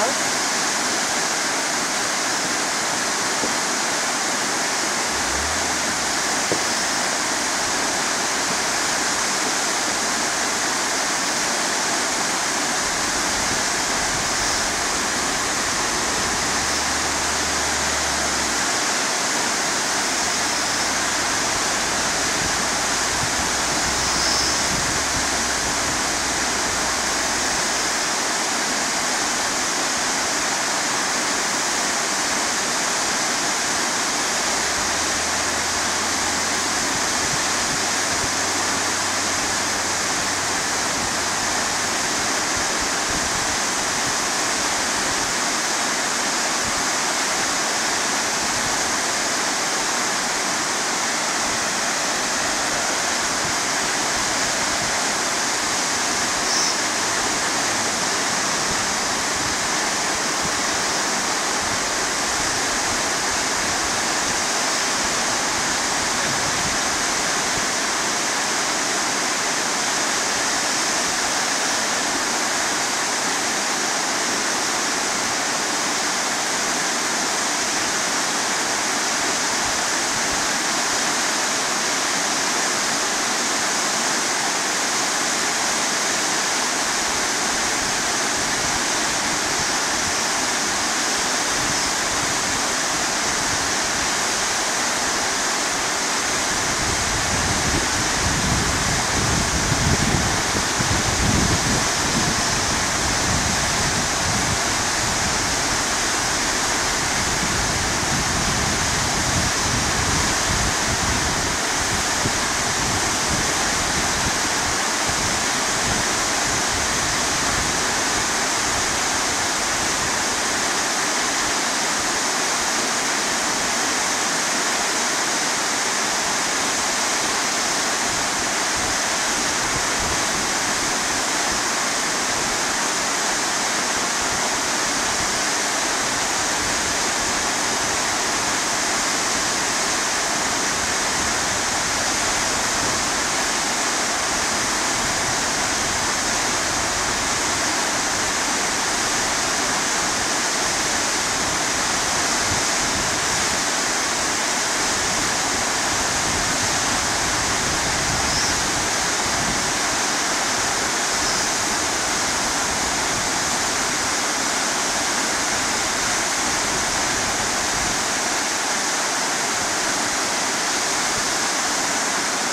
well.